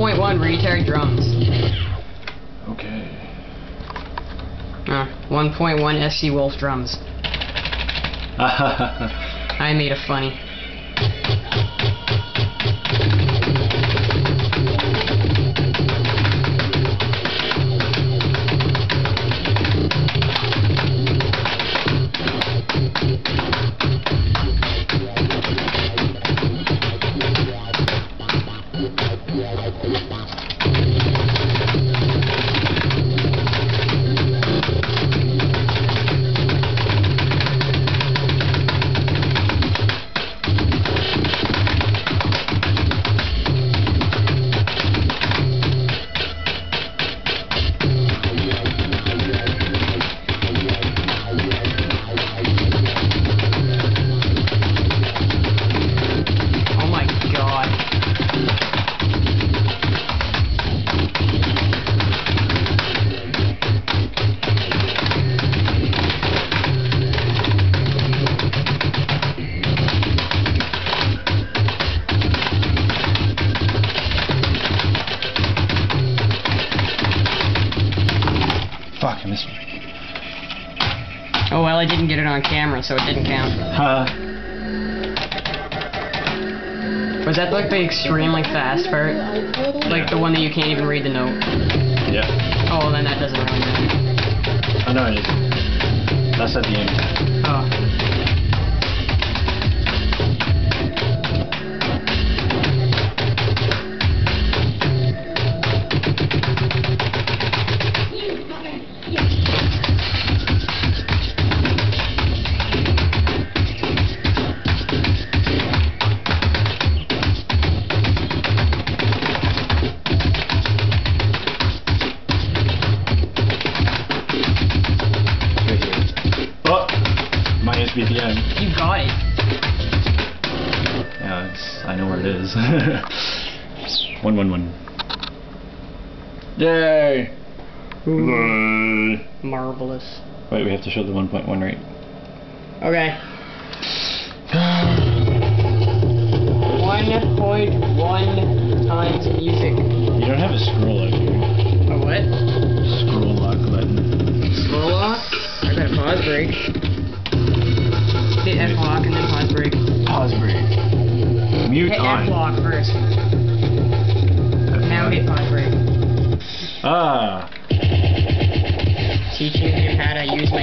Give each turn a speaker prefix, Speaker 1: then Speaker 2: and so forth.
Speaker 1: 1.1 retard drums.
Speaker 2: Okay.
Speaker 1: Uh, 1.1 SC Wolf drums. I made a funny.
Speaker 2: I one.
Speaker 1: Oh well, I didn't get it on camera, so it didn't count.
Speaker 2: Huh.
Speaker 1: Was that like the extremely fast part? Like the one that you can't even read the note?
Speaker 2: Yeah.
Speaker 1: Oh, well, then that doesn't really matter.
Speaker 2: Oh no, it isn't. That's at the end.
Speaker 1: Oh.
Speaker 2: Minus BPM.
Speaker 1: You got it.
Speaker 2: Yeah, it's, I know where it is. one, one, one. Yay! Yay.
Speaker 1: Marvelous.
Speaker 2: Wait, we have to show the 1.1 rate.
Speaker 1: Okay. 1.1 times music.
Speaker 2: You don't have a scroll out here.
Speaker 1: A what?
Speaker 2: Scroll lock button.
Speaker 1: Scroll lock? I got a pause break. Hit F and then pause break.
Speaker 2: Pause break. Mute
Speaker 1: Hit
Speaker 2: on.
Speaker 1: F lock first. Now hit pause break.
Speaker 2: Ah.
Speaker 1: Teaching you how to use my.